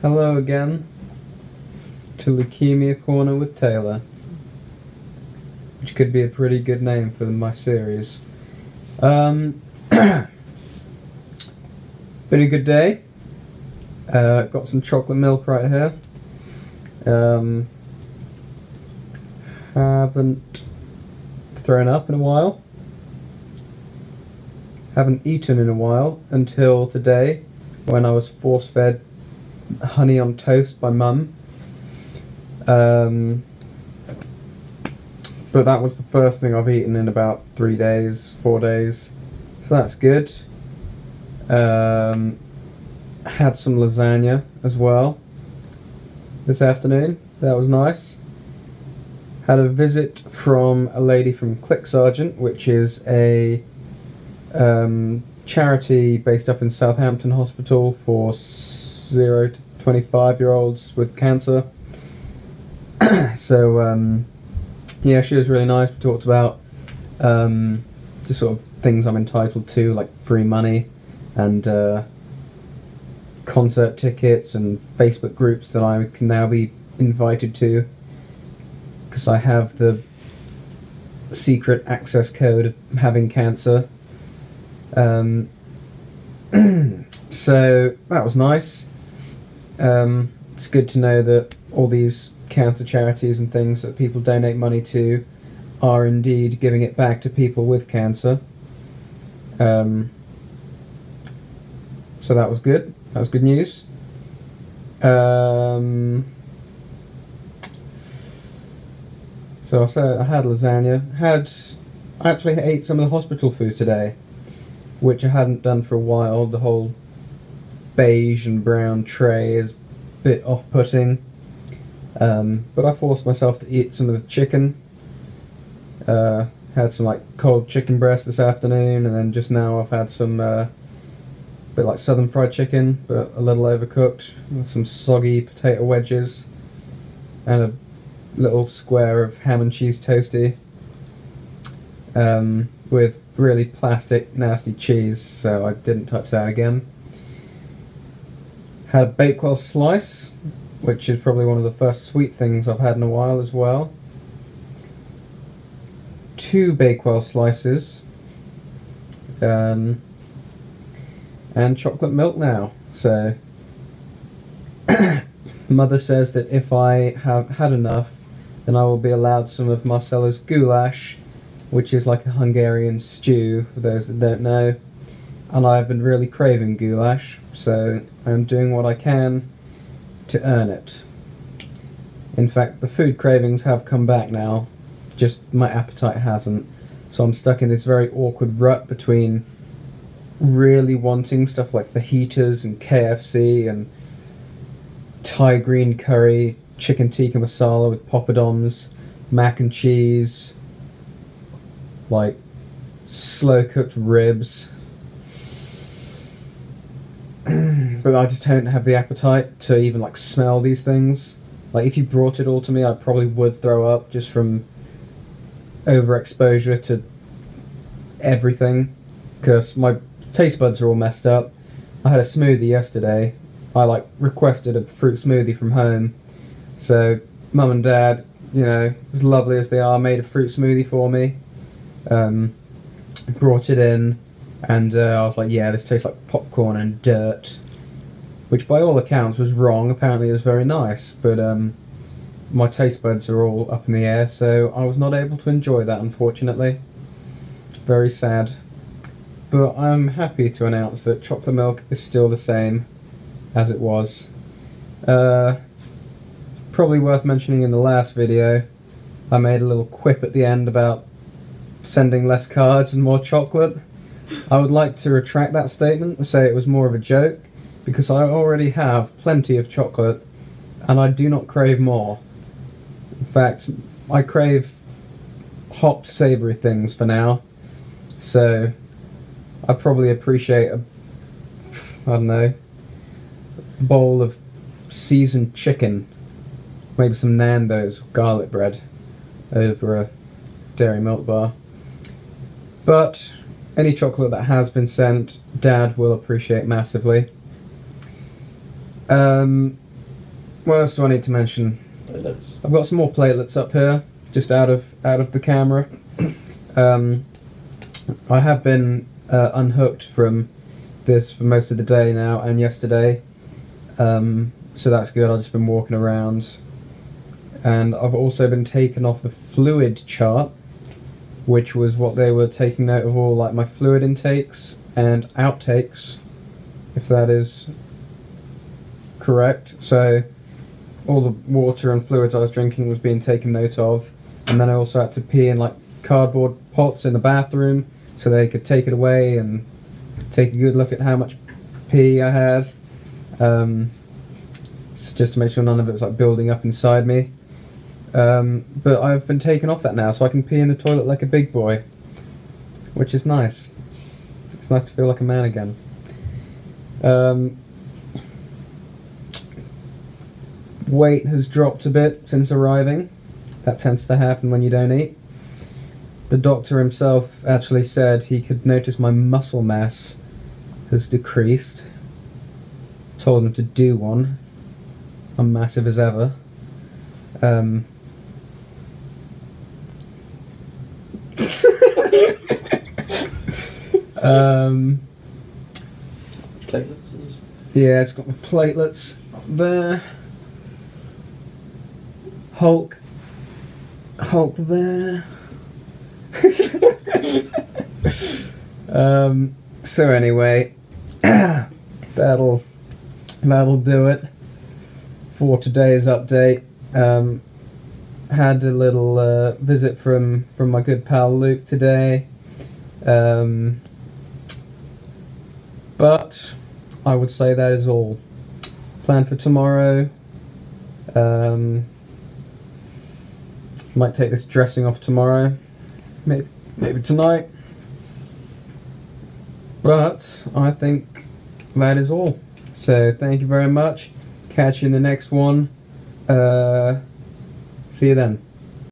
Hello again to Leukemia Corner with Taylor, which could be a pretty good name for my series. Um, been a good day. Uh, got some chocolate milk right here. Um, haven't thrown up in a while. Haven't eaten in a while until today when I was force fed honey on toast by mum. Um, but that was the first thing I've eaten in about three days, four days. So that's good. Um, had some lasagna as well this afternoon. That was nice. Had a visit from a lady from CLIC Sargent, which is a um, charity based up in Southampton Hospital for zero to 25 year olds with cancer. so, um, yeah, she was really nice. We talked about um, just sort of things I'm entitled to, like free money and uh, concert tickets and Facebook groups that I can now be invited to because I have the secret access code of having cancer. Um, so that was nice. Um, it's good to know that all these cancer charities and things that people donate money to are indeed giving it back to people with cancer. Um, so that was good. That was good news. Um, so I said I had lasagna. Had I actually ate some of the hospital food today, which I hadn't done for a while. The whole beige and brown tray is a bit off-putting. Um, but I forced myself to eat some of the chicken. Uh, had some like cold chicken breast this afternoon, and then just now I've had some uh, bit like southern fried chicken, but a little overcooked, with some soggy potato wedges, and a little square of ham and cheese toasty, um, with really plastic, nasty cheese. So I didn't touch that again. Had a Bakewell slice, which is probably one of the first sweet things I've had in a while as well. Two Bakewell slices. Um, and chocolate milk now. So, mother says that if I have had enough, then I will be allowed some of Marcella's goulash, which is like a Hungarian stew, for those that don't know. And I've been really craving goulash, so I'm doing what I can to earn it. In fact, the food cravings have come back now, just my appetite hasn't. So I'm stuck in this very awkward rut between really wanting stuff like fajitas and KFC and Thai green curry, chicken tikka masala with poppadoms, mac and cheese, like slow cooked ribs. but I just don't have the appetite to even like smell these things. Like if you brought it all to me, I probably would throw up just from overexposure to everything because my taste buds are all messed up. I had a smoothie yesterday. I like requested a fruit smoothie from home. So mum and dad, you know, as lovely as they are, made a fruit smoothie for me. Um, brought it in, and uh, I was like, yeah, this tastes like popcorn and dirt. Which by all accounts was wrong. Apparently it was very nice, but um, my taste buds are all up in the air, so I was not able to enjoy that, unfortunately. Very sad. But I'm happy to announce that chocolate milk is still the same as it was. Uh, probably worth mentioning in the last video, I made a little quip at the end about sending less cards and more chocolate. I would like to retract that statement and say it was more of a joke, because I already have plenty of chocolate and I do not crave more. In fact, I crave hot, savoury things for now. So, I probably appreciate a, I don't know, bowl of seasoned chicken, maybe some Nando's garlic bread over a dairy milk bar. But any chocolate that has been sent, Dad will appreciate massively. Um, what else do I need to mention? Platelets. I've got some more platelets up here, just out of out of the camera. Um, I have been uh, unhooked from this for most of the day now and yesterday, um, so that's good. I've just been walking around, and I've also been taken off the fluid chart, which was what they were taking note of all like my fluid intakes and outtakes, if that is correct. So all the water and fluids I was drinking was being taken note of, and then I also had to pee in like cardboard pots in the bathroom so they could take it away and take a good look at how much pee I had, um, just to make sure none of it was like building up inside me. Um, but I've been taken off that now, so I can pee in the toilet like a big boy, which is nice. It's nice to feel like a man again. Um, weight has dropped a bit since arriving. That tends to happen when you don't eat. The doctor himself actually said he could notice my muscle mass has decreased. Told him to do one. I'm massive as ever. Um, um, Platelets. yeah, it's got my platelets there. Hulk. Hulk there. um, so anyway, that'll that'll do it for today's update. Um, had a little uh, visit from from my good pal Luke today. Um, but I would say that is all. Plan for tomorrow. Um, might take this dressing off tomorrow. Maybe maybe tonight. But I think that is all. So thank you very much. Catch you in the next one. Uh, see you then.